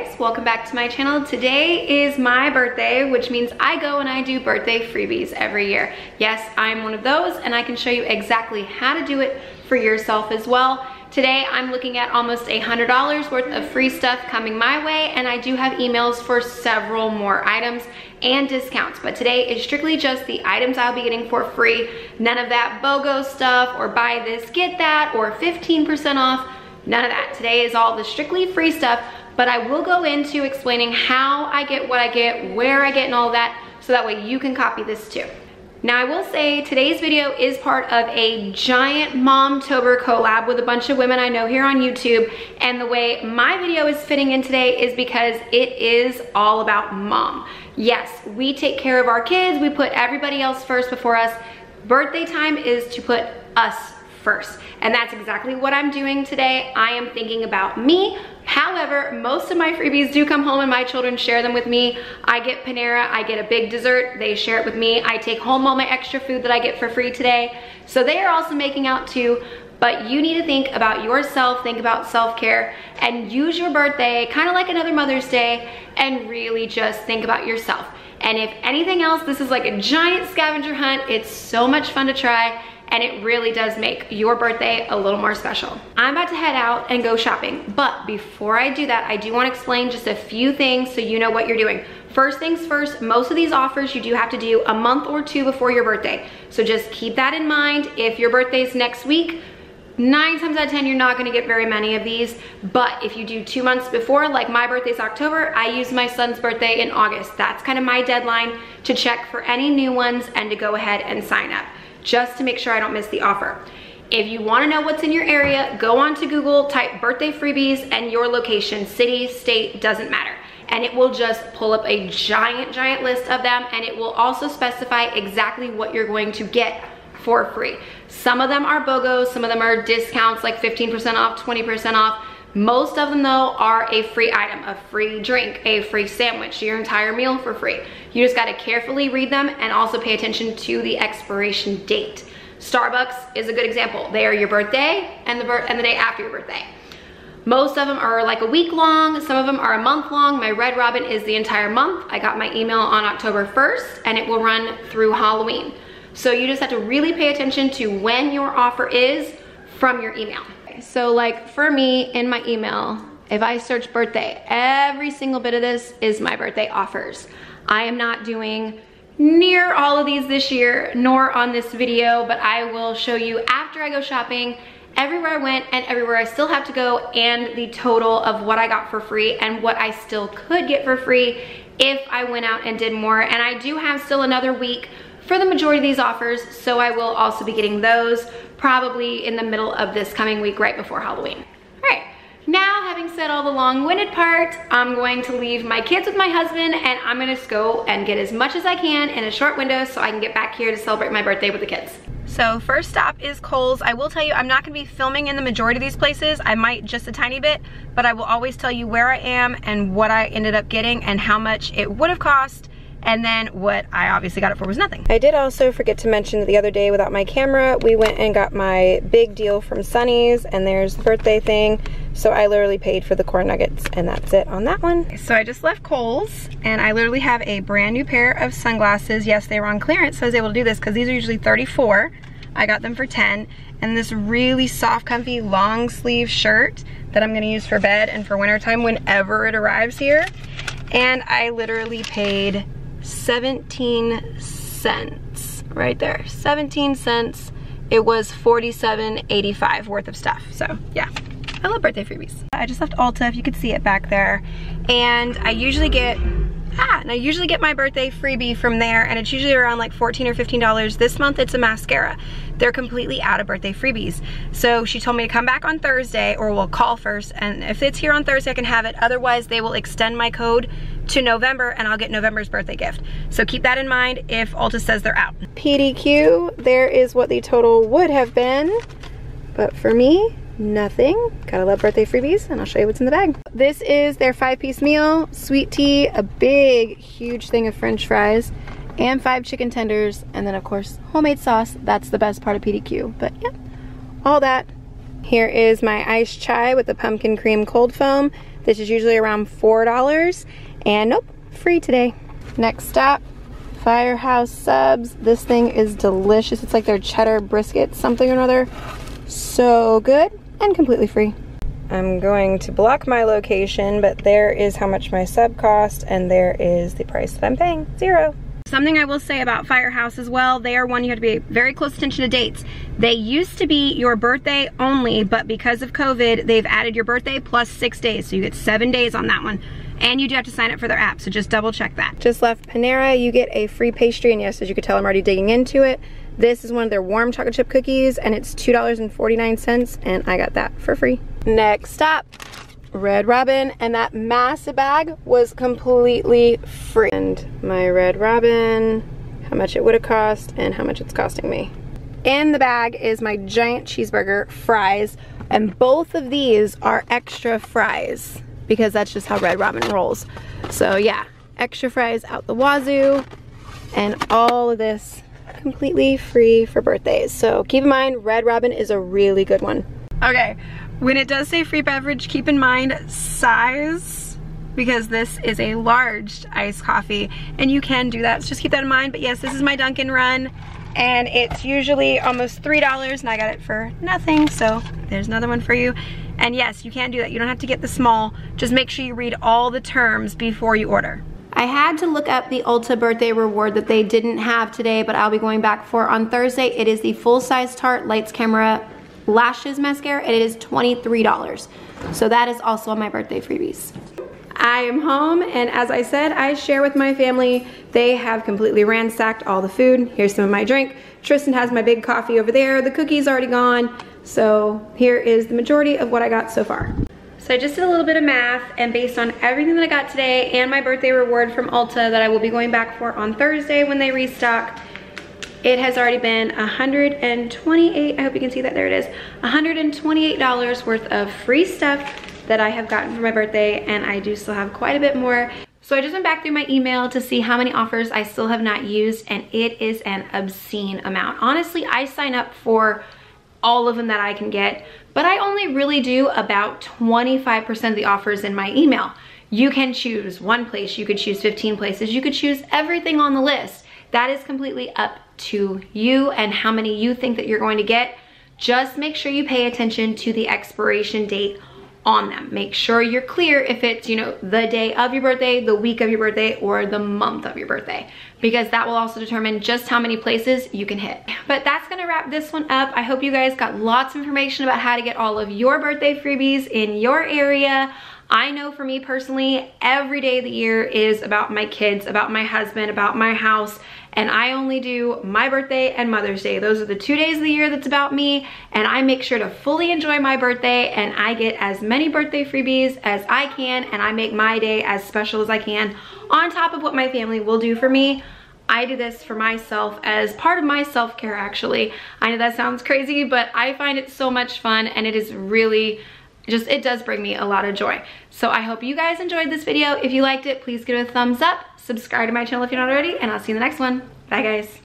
Guys, welcome back to my channel. Today is my birthday, which means I go and I do birthday freebies every year. Yes, I'm one of those and I can show you exactly how to do it for yourself as well. Today I'm looking at almost a $100 worth of free stuff coming my way and I do have emails for several more items and discounts. But today is strictly just the items I'll be getting for free. None of that BOGO stuff or buy this, get that, or 15% off. None of that. Today is all the strictly free stuff but I will go into explaining how I get what I get, where I get and all that, so that way you can copy this too. Now I will say today's video is part of a giant Momtober collab with a bunch of women I know here on YouTube and the way my video is fitting in today is because it is all about mom. Yes, we take care of our kids, we put everybody else first before us. Birthday time is to put us first. And that's exactly what I'm doing today. I am thinking about me. However, most of my freebies do come home and my children share them with me. I get Panera, I get a big dessert, they share it with me. I take home all my extra food that I get for free today. So they are also making out too, but you need to think about yourself, think about self-care, and use your birthday kind of like another Mother's Day and really just think about yourself. And if anything else, this is like a giant scavenger hunt. It's so much fun to try and it really does make your birthday a little more special. I'm about to head out and go shopping, but before I do that, I do wanna explain just a few things so you know what you're doing. First things first, most of these offers you do have to do a month or two before your birthday. So just keep that in mind. If your birthday's next week, nine times out of 10, you're not gonna get very many of these. But if you do two months before, like my birthday's October, I use my son's birthday in August. That's kind of my deadline to check for any new ones and to go ahead and sign up just to make sure I don't miss the offer. If you wanna know what's in your area, go on to Google, type birthday freebies and your location, city, state, doesn't matter. And it will just pull up a giant, giant list of them and it will also specify exactly what you're going to get for free. Some of them are BOGOs, some of them are discounts like 15% off, 20% off. Most of them though are a free item, a free drink, a free sandwich, your entire meal for free. You just gotta carefully read them and also pay attention to the expiration date. Starbucks is a good example. They are your birthday and the, and the day after your birthday. Most of them are like a week long, some of them are a month long. My Red Robin is the entire month. I got my email on October 1st and it will run through Halloween. So you just have to really pay attention to when your offer is from your email. So like for me in my email, if I search birthday, every single bit of this is my birthday offers. I am not doing near all of these this year, nor on this video, but I will show you after I go shopping, everywhere I went and everywhere I still have to go and the total of what I got for free and what I still could get for free if I went out and did more. And I do have still another week for the majority of these offers, so I will also be getting those probably in the middle of this coming week right before Halloween. All right, now having said all the long-winded part, I'm going to leave my kids with my husband and I'm gonna go and get as much as I can in a short window so I can get back here to celebrate my birthday with the kids. So first stop is Kohl's. I will tell you, I'm not gonna be filming in the majority of these places. I might just a tiny bit, but I will always tell you where I am and what I ended up getting and how much it would have cost and then what I obviously got it for was nothing. I did also forget to mention that the other day without my camera, we went and got my big deal from Sonny's and there's the birthday thing. So I literally paid for the corn nuggets and that's it on that one. So I just left Kohl's and I literally have a brand new pair of sunglasses. Yes, they were on clearance, so I was able to do this because these are usually 34. I got them for 10 and this really soft, comfy, long sleeve shirt that I'm gonna use for bed and for wintertime whenever it arrives here. And I literally paid 17 cents right there. 17 cents. It was 47.85 worth of stuff. So yeah. I love birthday freebies. I just left Ulta if you could see it back there. And I usually get ah, and I usually get my birthday freebie from there and it's usually around like 14 or $15. This month it's a mascara. They're completely out of birthday freebies. So she told me to come back on Thursday or we'll call first and if it's here on Thursday I can have it. Otherwise they will extend my code to November and I'll get November's birthday gift. So keep that in mind if Ulta says they're out. PDQ, there is what the total would have been. But for me, nothing. Gotta love birthday freebies and I'll show you what's in the bag. This is their five piece meal, sweet tea, a big, huge thing of french fries, and five chicken tenders, and then of course, homemade sauce. That's the best part of PDQ. But yeah, all that Here is my iced chai with the pumpkin cream cold foam. This is usually around $4 and nope, free today. Next stop, Firehouse Subs. This thing is delicious. It's like their cheddar brisket something or another. So good and completely free. I'm going to block my location, but there is how much my sub cost and there is the price that I'm paying, zero. Something I will say about Firehouse as well, they are one you have to be very close attention to dates. They used to be your birthday only, but because of COVID, they've added your birthday plus six days. So you get seven days on that one. And you do have to sign up for their app, so just double check that. Just left Panera, you get a free pastry, and yes, as you can tell, I'm already digging into it. This is one of their warm chocolate chip cookies, and it's $2.49, and I got that for free. Next stop, Red Robin, and that massive bag was completely free. And my Red Robin, how much it would have cost, and how much it's costing me. In the bag is my giant cheeseburger fries, and both of these are extra fries because that's just how Red Robin rolls. So yeah, extra fries out the wazoo and all of this completely free for birthdays. So keep in mind, Red Robin is a really good one. Okay, when it does say free beverage, keep in mind size because this is a large iced coffee and you can do that. So just keep that in mind. But yes, this is my Dunkin' run and it's usually almost $3 and I got it for nothing. So there's another one for you. And yes, you can do that. You don't have to get the small. Just make sure you read all the terms before you order. I had to look up the Ulta birthday reward that they didn't have today, but I'll be going back for on Thursday. It is the full-size Tarte Lights Camera Lashes Mascara. And it is $23. So that is also on my birthday freebies. I am home and as I said, I share with my family. They have completely ransacked all the food. Here's some of my drink. Tristan has my big coffee over there. The cookie's already gone. So here is the majority of what I got so far. So I just did a little bit of math and based on everything that I got today and my birthday reward from Ulta that I will be going back for on Thursday when they restock, it has already been 128, I hope you can see that, there it is, $128 worth of free stuff that I have gotten for my birthday and I do still have quite a bit more. So I just went back through my email to see how many offers I still have not used and it is an obscene amount. Honestly, I sign up for all of them that I can get, but I only really do about 25% of the offers in my email. You can choose one place, you could choose 15 places, you could choose everything on the list. That is completely up to you and how many you think that you're going to get. Just make sure you pay attention to the expiration date on them. Make sure you're clear if it's, you know, the day of your birthday, the week of your birthday, or the month of your birthday, because that will also determine just how many places you can hit. But that's gonna wrap this one up. I hope you guys got lots of information about how to get all of your birthday freebies in your area. I know for me personally, every day of the year is about my kids, about my husband, about my house, and I only do my birthday and Mother's Day. Those are the two days of the year that's about me, and I make sure to fully enjoy my birthday, and I get as many birthday freebies as I can, and I make my day as special as I can, on top of what my family will do for me. I do this for myself as part of my self-care actually. I know that sounds crazy, but I find it so much fun and it is really just it does bring me a lot of joy. So I hope you guys enjoyed this video. If you liked it, please give it a thumbs up. Subscribe to my channel if you're not already, and I'll see you in the next one. Bye guys.